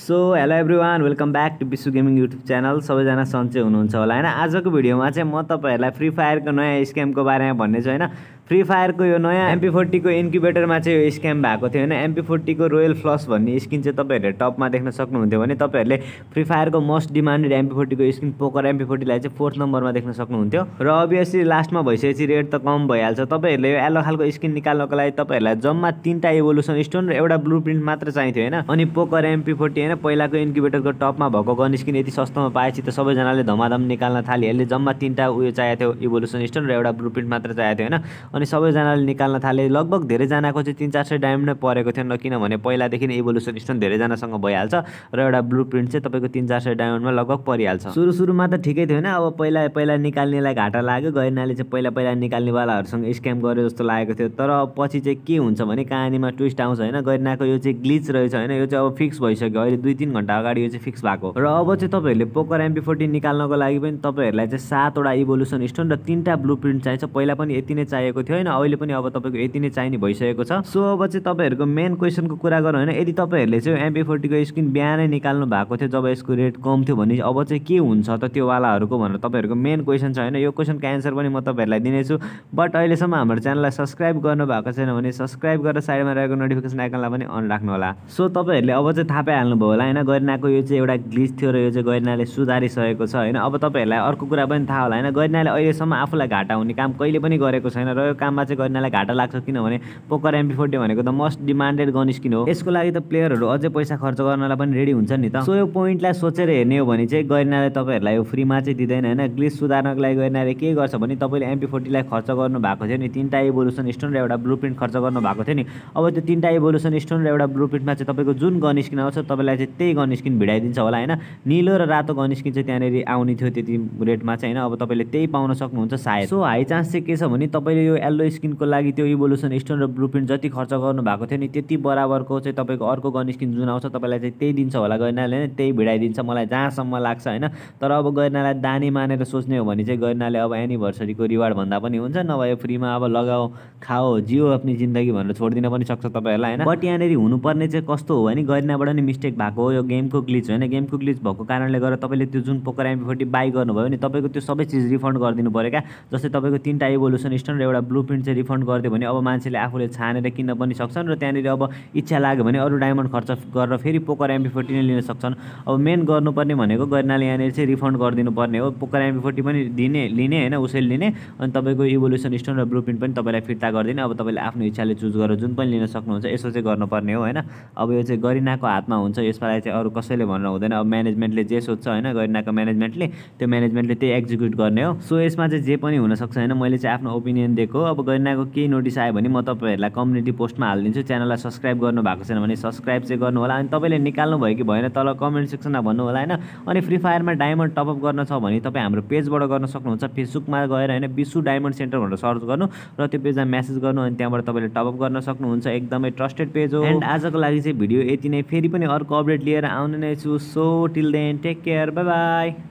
So hello everyone welcome back to Vishwa gaming YouTube channel सबैजना सन्चै हुनुहुन्छ होला होइन? आजको भिडियोमा चाहिँ म तपाईँहरूलाई फ्री फायरको नयाँ स्क्यामको बारेमा भन्ने छु होइन? फ्री फायरको यो नयाँ एमपी फोर्टीको इन्क्युबेटरमा चाहिँ यो स्क्याम भएको थियो होइन। एमपी फोर्टीको रोयल फ्लस भन्ने स्किन चाहिँ तपाईँहरूले टपमा देख्न सक्नुहुन्थ्यो भने तपाईँहरूले फ्री फायरको मोस्ट डिमान्डेड एमपी फोर्टीको स्किन पोकर एमपी फोर्टीलाई चाहिँ फोर्थ नम्बरमा देख्न सक्नुहुन्थ्यो। र अभियसली लास्टमा भइसकेपछि रेट त कम भइहाल्छ। तपाईँहरूले यो एलो खालको स्किन निकाल्नको लागि तपाईँहरूलाई जम्मा तिनवटा इभोल्युसन स्टोन र एउटा ब्लु प्रिन्ट मात्र चाहिन्थ्यो होइन। अनि पोकर एमपी फोर्टी होइन पहिलाको इन्क्युबेटरको टपमा भएको गन स्किन यति सस्तोमा पाएपछि त सबैजनाले धमाधम निकाल्न थालिहाल्यो। जम्मा तिनवटा उयो चाहिएको थियो इभोल्युसन स्टोन र एउटा ब्लु प्रिन्ट मात्र चाहिएको थियो होइन। अनि सबैजनाले निकाल्न थाले। लगभग धेरैजनाको चाहिँ तिन चार सय डायमन्ड नै परेको थियो न किनभने पहिलादेखि इभोल्युसन स्टोन धेरैजनासँग भइहाल्छ र एउटा ब्लु प्रिन्ट चाहिँ तपाईँको तिन चार सय डायमन्डमा लगभग परिहाल्छ। सुरु सुरुमा त ठिकै थियो होइन अब पहिला पहिला निकाल्नेलाई घाटा लाग्यो। गैरनाले चाहिँ पहिला पहिला निकाल्नेवालाहरूसँग स्क्याम गर्यो जस्तो लागेको थियो। तर पछि चाहिँ के हुन्छ भने कहानीमा ट्विस्ट आउँछ होइन। गैरनाको यो चाहिँ ग्लिच रहेछ होइन। यो चाहिँ अब फिक्स भइसक्यो। अहिले दुई तिन घन्टा अगाडि यो चाहिँ फिक्स भएको। र अब चाहिँ तपाईँहरूले पोकर एमपी फोर्टिन निकाल्नको लागि पनि तपाईँहरूलाई चाहिँ सातवटा इभोल्युसन स्टोन र तिनवटा ब्लु प्रिन्ट चाहिन्छ। पहिला पनि यति नै चाहिएको थियो। होइन अहिले पनि अब तपाईँको यति नै चाहिने भइसकेको छ। सो अब चाहिँ तपाईँहरूको मेन क्वेसनको कुरा गरौँ होइन यदि तपाईँहरूले चाहिँ एमपी फोर्टीको स्किन बिहानै निकाल्नु भएको थियो जब यसको रेट कम थियो भने अब चाहिँ के हुन्छ त त्यो वालाहरूको भनेर तपाईँहरूको मेन क्वेसन छ होइन। यो क्वेसनको एन्सर पनि म तपाईँहरूलाई दिनेछु। बट अहिलेसम्म हाम्रो च्यानललाई सब्सक्राइब गर्नु भएको छैन भने सब्सक्राइब गरेर साइडमा रहेको नोटिफिकेसन आइकनलाई पनि अन राख्नु होला। सो तपाईँहरूले अब चाहिँ थाहा पाइहाल्नुभयो होला होइन? गरिनाको यो चाहिँ एउटा ग्लिच थियो र यो चाहिँ गरिनाले सुधारिसकेको छ होइन? अब तपाईँहरूलाई अर्को कुरा पनि थाहा होला होइन? गरिनाले अहिलेसम्म आफूलाई घाटा हुने काम कहिले पनि गरेको छैन र काममा चाहिँ गरिनालाई घाटा लाग्छ किनभने पोकर एमपी फोर्टी भनेको त मोस्ट डिमान्डेड गन स्किन हो। यसको लागि त प्लेयरहरू अझै पैसा खर्च गर्नलाई पनि रेडी हुन्छ नि त। सो यो पोइन्टलाई सोचेर हेर्ने हो भने चाहिँ गरिनाले तपाईँहरूलाई यो फ्रीमा चाहिँ दिँदैन होइन? ग्लिच सुधार्नको लागि गरिनाले के गर्छ भने तपाईँले एमपी फोर्टीलाई खर्च गर्नु भएको थियो नि। तिनवटा इभोल्युसन स्टोन र एउटा ब्लु प्रिन्ट खर्च गर्नु भएको थियो नि। अब त्यो तिनवटा इभोल्युसन स्टोन र एउटा ब्लु प्रिन्टमा चाहिँ तपाईँको जुन गन स्किन आउँछ तपाईँलाई चाहिँ त्यही गन स्किन भिडाइदिन्छ होला होइन? निलो र रातो गन स्किन चाहिँ त्यहाँनिर आउने थियो त्यति रेटमा चाहिँ होइन? अब तपाईँले त्यही पाउन सक्नुहुन्छ सायद। सो हाई चान्स चाहिँ के छ भने तपाईँले यो येल्लो स्किनको लागि त्यो इभोल्युसन स्टोन र ब्लु प्रिन्ट जति खर्च गर्नु भएको थियो नि त्यति बराबरको चाहिँ तपाईँको अर्को गन स्किन जुन आउँछ तपाईँलाई चाहिँ त्यही दिन्छ होला गरिनाले नै त्यही भिडाइदिन्छ। मलाई जहाँसम्म लाग्छ होइन? तर अब गरिनालाई दानी मानेर सोच्ने हो भने चाहिँ गरिनाले अब एनिभर्सरीको रिवार्ड भन्दा पनि हुन्छ। नभए फ्रीमा अब लगाओ खाओ जियो आफ्नो जिन्दगी भनेर छोडिदिन पनि सक्छ तपाईँहरूलाई होइन? बट यहाँनिर हुनुपर्ने चाहिँ कस्तो हो भने गरिनाबाट नि मिस्टेक भएको हो। यो गेमको ग्लिच होइन। गेमको ग्लिच भएको कारणले गर्दा तपाईँले त्यो जुन पोकर एमपी फोर्टी बाई गर्नुभयो भने तपाईँको त्यो सबै चिज रिफन्ड गरिदिनु पऱ्यो क्या। जस्तै तपाईँको तिनवटा इभोल्युसन स्टोन र एउटा ब्लु प्रिन्ट चाहिँ रिफन्ड गरिदियो भने अब मान्छेले आफूले छानेर किन्न पनि सक्छन् र त्यहाँनिर अब इच्छा लाग्यो भने अरू डायमन्ड खर्च गरेर फेरि पोकर एमपी फोर्टी नै लिन सक्छन्। अब मेन गर्नुपर्ने भनेको गरिनाले यहाँनिर चाहिँ रिफन्ड गरिदिनु पर्ने हो। पोकर एमपी फोर्टी पनि दिने लिने होइन उसैले लिने। अनि तपाईँको इभोल्युसन स्टोन र ब्लु प्रिन्ट पनि तपाईँलाई फिर्ता गरिदिने। अब तपाईँले आफ्नो इच्छाले चुज गरेर जुन पनि लिन सक्नुहुन्छ यसो चाहिँ गर्नुपर्ने हो होइन? अब यो चाहिँ गरिनाको हातमा हुन्छ। यसपालि चाहिँ अरू कसैले भनेर हुँदैन। अब म्यानेजमेन्टले जे सोध्छ होइन? गरिनाको म्यानेजमेन्टले त्यो म्यानेजमेन्टले त्यही एक्जिक्युट गर्ने हो। सो यसमा चाहिँ जे पनि हुनसक्छ होइन? मैले चाहिँ आफ्नो ओपिनियन दिएको। अब गरिनाको केही नोटिस आयो भने म तपाईँहरूलाई कम्युनिटी पोस्टमा हालिदिन्छु। च्यानललाई सब्सक्राइब गर्नु भएको छैन भने सब्सक्राइब चाहिँ गर्नु होला अनि तपाईँले निकाल्नु भयो कि भएन तल कमेन्ट सेक्सनमा भन्नु होला होइन। अनि फ्री फायरमा डायमन्ड टपअप गर्न छ भने तपाईँ हाम्रो पेजबाट गर्न सक्नुहुन्छ। फेसबुकमा गएर होइन विश्व डायमन्ड सेन्टर भनेर सर्च गर्नु र त्यो पेजमा मेसेज गर्नु अनि त्यहाँबाट तपाईँले टपअप गर्न सक्नुहुन्छ। एकदमै ट्रस्टेड पेज हो। एन्ड आजको लागि चाहिँ भिडियो यति नै। फेरि पनि अर्को अपडेट लिएर आउने नै छु। So till then take care bye bye